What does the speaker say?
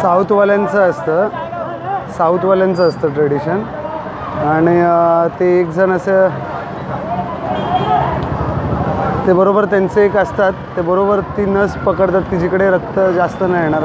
साऊथवाल्यांचं असतं. साऊथवाल्यांचं असतं ट्रेडिशन आणि ते एक जण असं ते बरोबर त्यांचे एक असतात. ते बरोबर ती नस पकडतात की जिकडे रक्त जास्त नाही येणार.